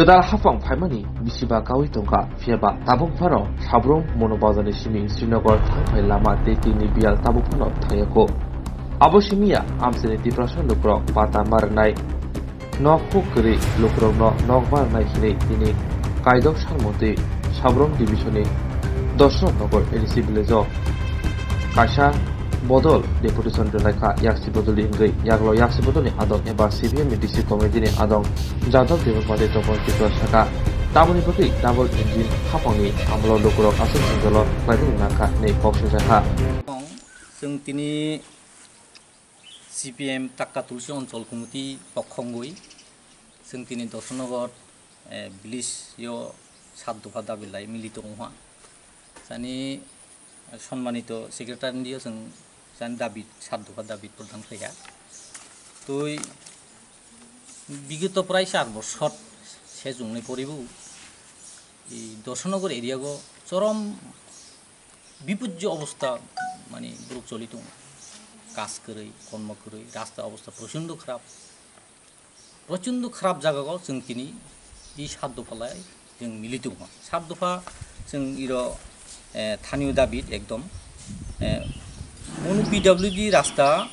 Kedal hafang phaimani bisiba kawi tongka fiaba tabung phano sabrong monobazani simi Srinagar thangphai lama teki ni bial tabung phano thayako abo simia amsini depression lukrok pata marnai nok pukri lukrok no nok marnai hine tini kaidok sarmoti sabrong divisioni দর্শন নগর ADC village কাশা বদল deputation লেখা ইয়াকসি বদলি ইংগৈ ইয়াকলো ইয়াকসি বদলনি আদং এবা CBM DC কমিটিনি আদং Yadav দেবপাদে Tapan চিত্র শাখা তামনি বগৈ double engine হাপংনি আমল লোকরক আসন সঞ্জল ক্লাইদিং নাকা nei পক্ষ শাখা जों दिनै সিপিএম টাক্কা তুলসী অঞ্চল কমিটি পক্ষঙ্গই जों दिनै দর্শনগর ব্লিজ ইয় সাত দফা দাবি লাই মিলিত হওয়া जानि সম্মানিত সেক্রেটারি দিয়ে जों जानि দাবি সাত দফা দাবি প্রদান খাইয়া তুই বিগত প্রায় চার বছর সে জংনাই পরিব এই দর্শনগর এরিয়াগো চরম বিপর্য অবস্থা মানে গ্রুপ চলিত কাজ করে কর্ম করে রাস্তা অবস্থা প্রচণ্ড খারাপ প্রচণ্ড খারাপ জায়গাও जों তিনি এই সাত দফালায় जों মিলিত হওয়া সাত দফা जों ইর স্থানীয় দাবির একদম মনু পিডাব্লিউডি রাস্তা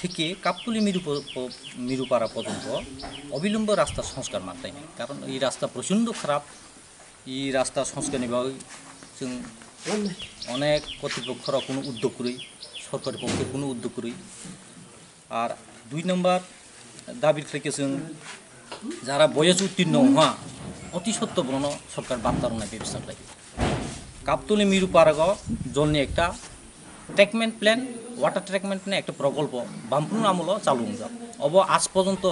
থেকে কাপতুলি মিরু প- মিরুপাড়া পর্যন্ত অবিলম্ব রাস্তা সংস্কার মাত্রায় নেই। কারণ এই রাস্তা প্রচণ্ড খারাপ। এই রাস্তা সংস্কার जों অনেক কর্তৃপক্ষরা কোনো উদ্যোগ করি সরকারের পক্ষে কোনো উদ্যোগ করি আর দুই নম্বর দাবির থেকে যারা বয়স উত্তীর্ণ হওয়া অতি সত্ত্বপূর্ণ সরকার বার্তারণের ব্যবস্থা লাগে কাপতলি মিরু পারাগ জন্য একটা treatment plan water treatment plan একটা প্রকল্প বামপুর আমলও চালু হয়ে যাব। অব, আজ পর্যন্ত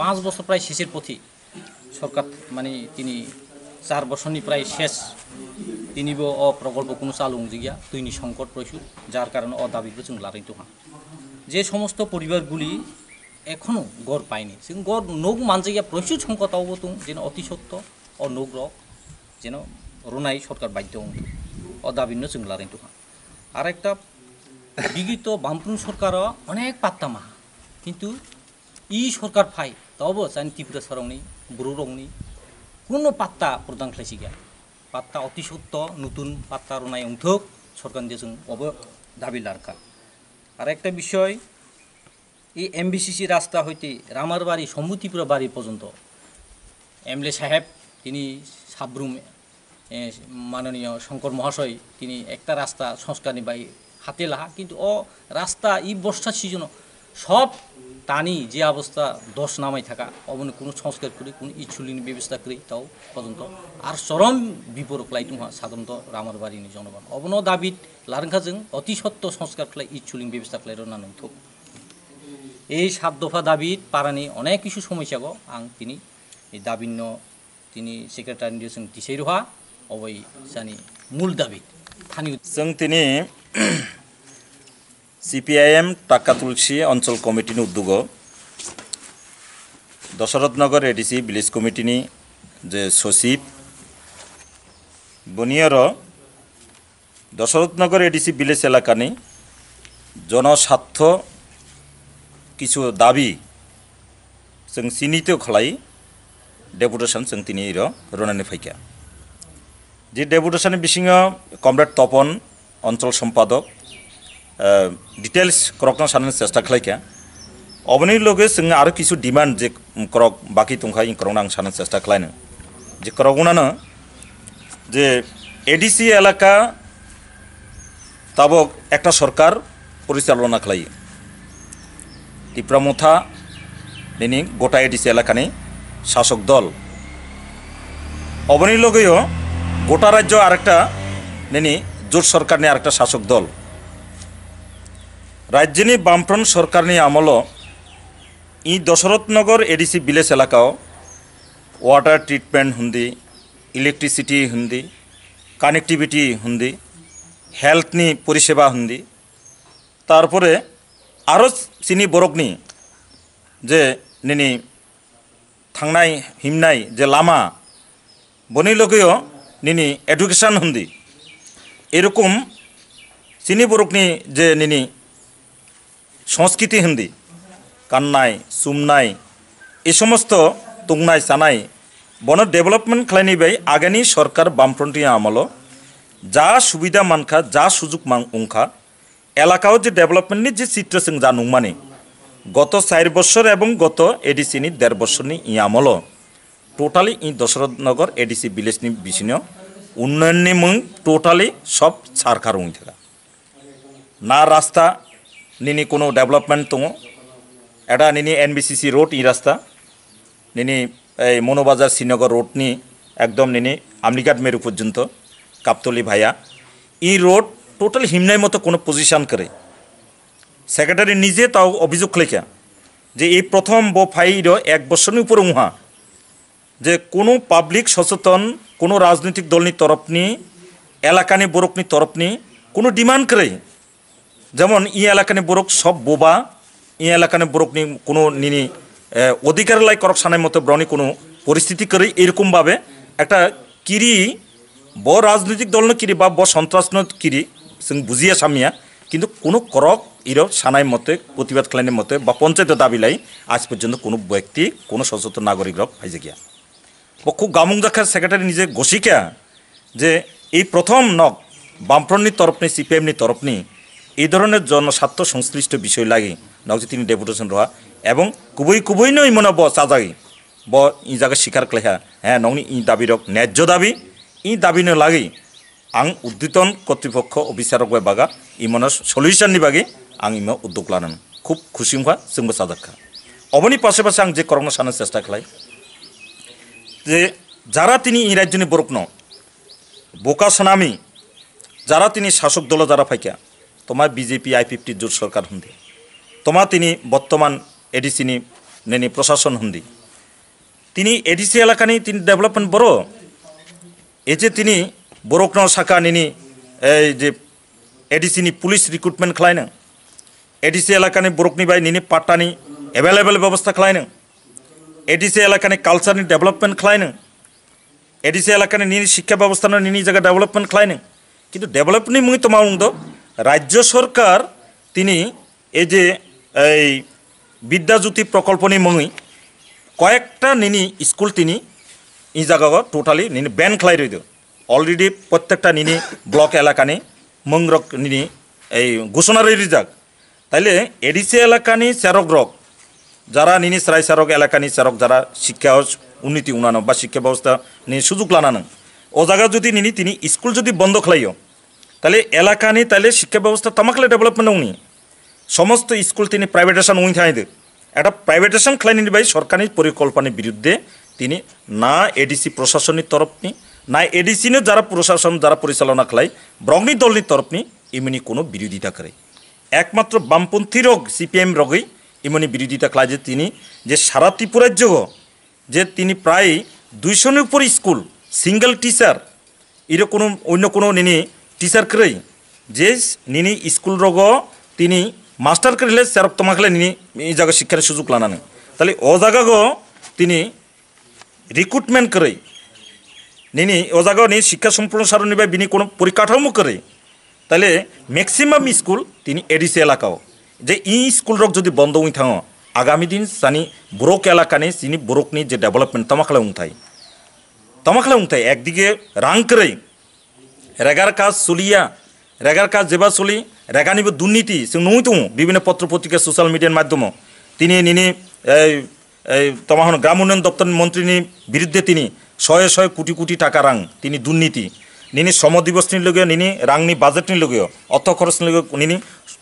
পাঁচ বছর প্রায় শেষের পথে সরকার মানে তিনি চার বছরই প্রায় শেষ তিনি অ প্রকল্প কোনো চালু গিয়া তৈনি সংকট প্রচুর, যার কারণে অ দাবি পেছন লারিত হন যে সমস্ত পরিবারগুলি এখনও গড় পায়নি, সে গড় নৌক মানছে গিয়া প্রচুর সংকট অবতুং যেন অতিসত্য ও র যেন রোনাই সরকার বাধ্য অ দাবি চুং লারিত হন আর একটা বিগত বামপুন সরকারও অনেক পাত্তা মাহা কিন্তু ই সরকার ফাই, তবে জানি ত্রিপুরা সরংনি, ব্রু রংনি, কোনো পাত্তা প্রদান খাইছি গিয়া। পাত্তা অতি সত্য, নতুন পাত্তা রোনাই অংথক, সরকার দিয়ে অব দাবি লারকা আর একটা বিষয়, এই এমবিসিসি রাস্তা হইতে রামারবাড়ি শম্ভু ত্রিপুরা বাড়ি পর্যন্ত। এমএলএ সাহেব, তিনি সাবরুম মাননীয় শঙ্কর মহাশয়, তিনি একটা রাস্তা সংস্কার নিবাই হাতে লাহা। কিন্তু, ও রাস্তা ই বর্ষা সিজন সব টানি যে অবস্থা, দশ নামাই থাকা। অবনে কোনো সংস্কার করে, কোনো ইচ্ছুলিন ব্যবস্থা করে, তাও পর্যন্ত। আর চরম বিপরক লাইটু হা সাধারণত রামার বাড়ি জনগণ। অবন দাবিত লারঙ্খাজং অতি সত্য সংস্কার খেলায় ইচ্ছুলিন ব্যবস্থা খেলায় রান্না নৈথক এই সাত দফা দাবিত পারানি অনেক কিছু সমস্যা গো আং তিনি, এই দাবিন্য তিনি সেক্রেটারি দিয়েছেন দিশেই রোহা। অবৈ জানি মূল দাবি স্থানীয় তিনি সিপিআইএম টাকা তুলসি অঞ্চল কমিটিনি উদ্যোগ। দশরথনগর এডিসি ভিলেজ কমিটি যে সচিব। বনিয়র, দশরথনগর এডিসি ভিলেজ এলাকানি জনস্বার্থ কিছু দাবি जों सिनित खलाई डेपुटेशन जों तिनि र रनानै फैखा जे डेपुटेशन অঞ্চল সম্পাদক ডিটেলস করকনা সানানি চেষ্টা খাইকা অবনির লগে সঙ্গে आरो কিছু ডিমান্ড যে করক বাকি তুমি ইং করং আং সানানি চেষ্টা খাইনো যে করগুনানো যে এডিসি এলাকা তাব একটা সরকার পরিচালনা খালাইयो টিপ্রামথা নিনি গোটা এডিসি এলাকানি শাসক দল। অবনির লগেও গোটা রাজ্য আরেকটা নিনি জোট সরকার নিয়ে আরেকটা শাসক দল। রাজ্যিনী বামফ্রন্ট সরকার নিয়ে আমলও ই দশরথনগর এডিসি ভিলেজ এলাকাও, ওয়াটার ট্রিটমেন্ট হুন্দি, ইলেকট্রিসিটি হুন্দি, কানেক্টিভিটি হুন্দি, হেলথ নি পরিষেবা হুন্দি। তারপরে আরও চিনি বরকনি, যে নিনি থাংনাই, হিমনাই, যে লামা বনিলকেও নিনি এডুকেশন হুন্দি। এরকম চিনি বরকনি যে নিনি সংস্কৃতি হিন্দি, কান্নাই, সুমনাই, এ সমস্ত তুংনাই, সানাই, বন ডেভেলপমেন্ট খালাইনিবাই আগানি সরকার বামফ্রন্টিয়া আমল, যা সুবিধা মানখা, যা সুযোগ মাংখা এলাকাও যে ডেভেলপমেন্টনি যে চিত্র সিং যা নুমানি গত চার বছর এবং গত এডিসি নি দেড় বছরনি ই আমল। টোটালি ই দশরথনগর এডিসি ভিলেজনি বিছিনীয় উন্নয়ননি মুং টোটালি সব সারকার উই থাকা। না রাস্তা, নিনি কোনো ডেভেলপমেন্ট দङ এটা নিনি এনবিসিসি রোড ই রাস্তা। নিনি এই মনোবাজার শ্রীনগর রোডনি একদম নিনি আমলিঘাট মেরু পর্যন্ত, কাপতলি ভাইয়া। ই রোড টোটাল হিমনাই মতো কোনো পজিশন করে। সেক্রেটারি নিজে তাও অভিযোগ লেখা যে এই প্রথম ব ফাইর এক বছরের উপরে উহা, যে কোনো পাবলিক সচেতন কোনো রাজনৈতিক দলনি তরফনি এলাকানি বরকনি তরফনি কোনো ডিমান্ড করে। যেমন ই এলাকানি বরক সব বোবা ই এলাকানি বরকনি কোনো নিনি অধিকার লাই করক সানাই মতো ব্রনি কোনো পরিস্থিতি করে এরকমভাবে একটা কিরি ব রাজনৈতিক দল কিরি বা ব সন্ত্রাস কিরি जों বুঝিয়া সামিয়া, কিন্তু কোনো করক ইর সানাই মতে, প্রতিবাদ খালাইনের মতে বা পঞ্চায়েত দাবি লাই, আজ পর্যন্ত কোনো ব্যক্তি, কোনো সচেতন নাগরিক রক পাইছে গিয়া। পক্ষু গামুংদাখার সেক্রেটারি নিজে ঘোষিকা যে এই প্রথম নক বামফ্রন্টনি তরফনি সিপিএমনি তরফনি এই ধরনের জনস্বার্থ সংশ্লিষ্ট বিষয় লাগে নকজি তিনি ডেপুটেশন রহা এবং কুবই কুবই নই মনে ব চাজাগি ব ই জায়গা স্বীকার কলেহা হ্যাঁ নংনি ই দাবি রক ন্যায্য দাবি ই দাবি ন লাগে আং উদ্যতন কর্তৃপক্ষ অফিসারক বাগা ই মনে সলিউশননি বাগে আং ইম উদ্যোগ লানান খুব খুশি হওয়া সিংবা সাজাক্ষা অবনি পাশে পাশে আং যে করোনা সানার চেষ্টা খেলায় যে যারা তিনি ইংরাজনী বরকন বোকা সনামি, যারা তিনি শাসক দল যারা ফাইকা তোমার বিজেপি, আই ফিফটি জোর সরকার হন্দি তোমা তিনি বর্তমান এডিসিনি নেনি প্রশাসন হন্দি। তিনি এডিসি এলাকা নিয়ে তিনি ডেভেলপমেন্ট বড়, এই যে তিনি বরকন শাখা নিনি এই যে এডিসি নি পুলিশ রিক্রুটমেন্ট খেলায় না, এডিসি এলাকা নিয়ে বরকনি বাই নিনি পাট্টানি অ্যাভেলেবেল ব্যবস্থা খেলায় না। ఏటీసీ ఎలాకని కల్చర్ని డెవలప్మెంట్ క్లైన్ এডিসি এলাকানি నీ শিক্ষা ব্যবস্থানো నీ জায়গা ডেভেলপমেন্ট ক্লাইন কিন্তু ডেভেলপনি মুই তো মাউন্দ রাজ্য সরকার তিনি এই যে, এই বিদ্যাজ্যোতি প্রকল্প নিয়ে মুই, কয়েকটা নিনি স্কুল তিনি ই জায়গা টোটালি নিনি ব্যান খ্লাই রইদ অলরেডি প্রত্যেকটা নিনি ব্লক এলাকানি মংরক নিনি এই ঘোষণা রই যাক। তাইলে এডিসি এলাকানি স্যারগ্রক যারা নিনি সারাই সারক এলাকানি সারক যারা শিক্ষা উন্নতি উনানো বা শিক্ষা ব্যবস্থা নিয়ে সুযোগ লানানো, ও জায়গা যদি নিনি, তিনি স্কুল যদি বন্ধ খালাইও, তাহলে এলাকানি তাহলে শিক্ষা ব্যবস্থা তামাকলে ডেভেলপমেন্ট উনি। সমস্ত স্কুল তিনি প্রাইভেটেশন উই থাইদে। একটা প্রাইভেটেশন খালাইনি বাই সরকারি পরিকল্পনার বিরুদ্ধে তিনি না এডিসি প্রশাসনের তরফনি না এডিসিনে যারা প্রশাসন, যারা পরিচালনা খালাই ব্রগ্নি দলনি তরফনি এমনি কোনো বিরোধিতা করে। একমাত্র বামপন্থী রোগ সিপিএম রগই এমনি বিরোধিতা যে তিনি, যে সারা ত্রিপুরাজ্য যে তিনি প্রায় দুইশোর উপর স্কুল সিঙ্গেল টিচার এর কোনো অন্য কোনো নিনি টিচার করে যে নিনি স্কুল রোগ তিনি মাস্টার করিলে সেরক তোমাকে নিনি এই জায়গা শিক্ষার সুযোগ লানানো তাহলে ও জায়গা তিনি রিক্রুটমেন্ট করে নিনি ও জায়গা নি শিক্ষা সম্পূর্ণ সারণী বা বিনি কোনো পরিকাঠামো করে তাহলে ম্যাক্সিমাম স্কুল তিনি এডিসি এলাকাও। যে ই স্কুল রক যদি বন্ধ হই থাঙো, আগামী দিন সানি ব্রোক এলাকানি চিনি ব্রোকনি যে ডেভেলপমেন্ট তামাখালে উংথাই তামাখালে উংথাই একদিকে রাং করে রেগার কাজ চলিয়া রেগার কাজ যেবা চলি রেগানিব দুর্নীতি जों নই তো বিভিন্ন পত্র পত্রিকা সোশ্যাল মিডিয়ার মাধ্যমে। তিনি নিনি, এই এই তমাহন গ্রাম উন্নয়ন দপ্তর মন্ত্রীনি, বিরুদ্ধে তিনি, শয়ে শয়ে কোটি কোটি টাকা রাং, তিনি দুর্নীতি। নিনি শ্রম দিবসনি লগে নিনি রাংনি বাজেট লগে অর্থ খরচ লগে নিনি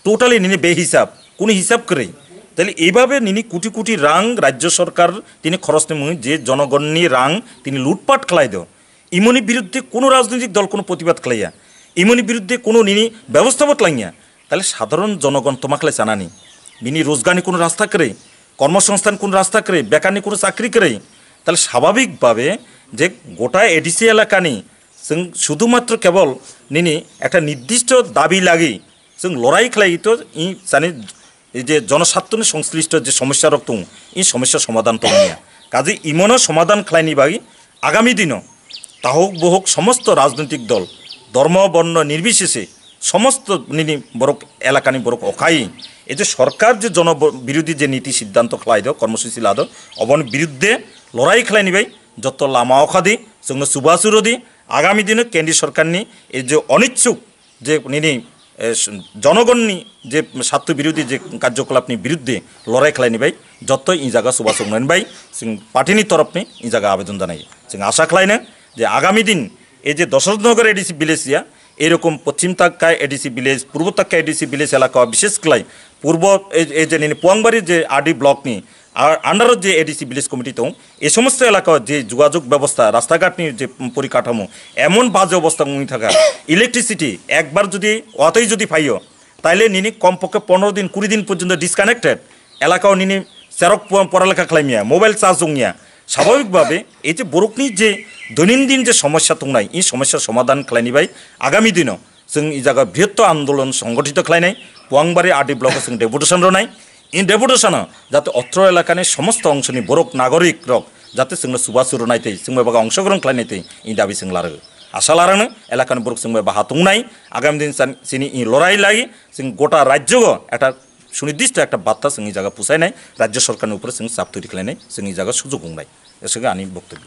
টোটালি নিনি বেহিসাব, কোন হিসাব করে তাহলে এইভাবে নিনি কোটি কোটি রাং রাজ্য সরকার তিনি খরচ নিমুই যে জনগণনি রাং তিনি লুটপাট খেলাই দেও। ইমনি বিরুদ্ধে কোনো রাজনৈতিক দল কোনো প্রতিবাদ খেলাইয়া, ইমনি বিরুদ্ধে কোনো নিনি ব্যবস্থা বতলাইয়া তাহলে সাধারণ জনগণ তোমাকে জানানি। বিনি রোজগারনি কোনো রাস্তা করে কর্মসংস্থান কোন রাস্তা করে বেকারনি কোনো চাকরি করে তাহলে স্বাভাবিকভাবে যে গোটা এডিসি এলাকা जों শুধুমাত্র কেবল নিনি একটা নির্দিষ্ট দাবি লাগি লড়াই খেলাই তো ই জানি যে জনস্বার্থনে সংশ্লিষ্ট যে সমস্যা রক্ত ই সমস্যার সমাধান তো কাজে ইমনও সমাধান খেলাইনি বাকি আগামী দিনও তাহক বহুক সমস্ত রাজনৈতিক দল, ধর্ম, বর্ণ, নির্বিশেষে সমস্ত নিনি বরক এলাকানি বরক অখাই এই যে সরকার যে জনবিরোধী যে নীতি সিদ্ধান্ত খেলাই দেয় কর্মসূচী লাদ অবন বিরুদ্ধে লড়াই খেলাই নিবাই, যত লামা অখাদি, সঙ্গে সুবাসুরদি આગામી દિને કેન્દ્રીય સરકારની એ যে অনিচ্ছুক যে নিনি জনগণনি যে স্বার্থ বিরোধী যে কার্যকলাপনি বিরুদ্ধে লড়াই খেলাইনি নিবাই যত ই জায়গা সুভাষ উন্নয়ন ভাই, সিং পার্টিনি তরফনি ই জায়গা আবেদন জানাই। সিং আশা খেলাইনে যে আগামী দিন এই যে দশরথনগর এডিসি ভিলেজ ইয়া এরকম পশ্চিম তাক্কা এডিসি ভিলেজ পূর্ব তাক্কা এডিসি ভিলেজ এলাকা বিশেষ খেলাই, পূর্ব এই যে নিনি, পুয়াংবাড়ির যে আরডি ব্লক নিয়ে আর আন্ডারও যে এডিসি ভিলেজ কমিটি তো এ সমস্ত এলাকার যে যোগাযোগ ব্যবস্থা, রাস্তাঘাট নিয়ে যে পরিকাঠামো, এমন বাজে অবস্থা উনি থাকা ইলেকট্রিসিটি একবার যদি, অতই যদি পাইও, তাইলে নিনি কমপক্ষে পনেরো দিন, কুড়ি দিন পর্যন্ত ডিসকানেক্টেড এলাকাও নিনি সেরক পড়ালেখা খাইমিয়া মোবাইল চার্জ উঙিয়া স্বাভাবিকভাবে এই যে বরকনির যে দৈনন্দিন যে সমস্যা তো নাই, এই সমস্যার সমাধান খালাইনি ভাই। আগামী দিনও जों বৃহত্তর আন্দোলন সংগঠিত आन्दोलन নাই। खालायनाय আর ডি ব্লকে जों डेपुटेसन रनाय ইন ডেপুটেশন যাতে অত্র এলাকার সমস্ত অংশনি বরক নাগরিক রক যাতে जोंनो सुबा सुरुनायथै जोंबो बागा अंशग्रहण खालायनायथै इन दाबि जों लारो आशा लारानो एलाकानि बुरुक जोंबो बाहा दंनाय आगामि दिन सिनि इन लराय लागि जों गटा राज्यगो একটা সুনির্দিষ্ট একটা বার্তা जोंनि জায়গা পুষাयनाय রাজ্য সরকারनि উপরে जों চাপ তৈরি খাलायनाय जोंनि জায়গা সুযোগ হंनाय এসে আমি বক্তব্য